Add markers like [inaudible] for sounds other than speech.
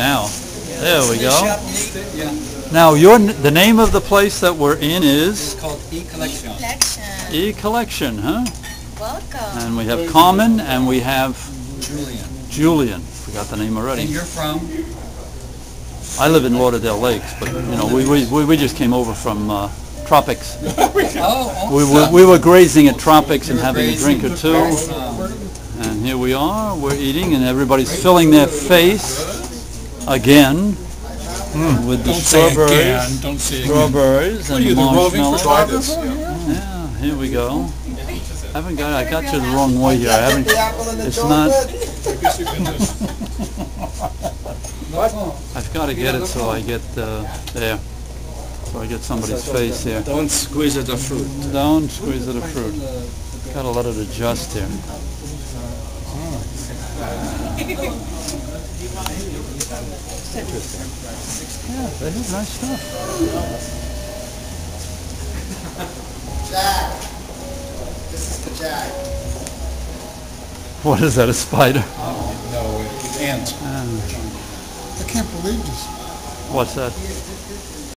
now. There we go. Yeah, Now, your the name of the place that we're in is it's called E-Collection. Collection. E Collection, huh? Welcome. And we have Carmen and we have Julian. Julian. Forgot the name And already. you're from? I live in Lauderdale Lakes, but you know, we we we we just came over from uh, Tropics. [laughs] Oh. We were we were grazing at Tropics and You were having a drink or two. Um, And here we are, we're eating, and everybody's filling their face again with the Don't say strawberries, again, don't say again. strawberries and you, the the roving marshmallows. Yeah, here we go. I haven't got, I got you the wrong way here. I haven't, it's not, [laughs] I've got to get it so I get, uh, there. So I get somebody's face here. Don't squeeze it. the fruit. Don't squeeze it a fruit. Gotta let it adjust here. [laughs] Yeah, they have nice stuff. Jack. This is the Jack. What is that, a spider? No, ant. Ah, I can't believe this. What's that?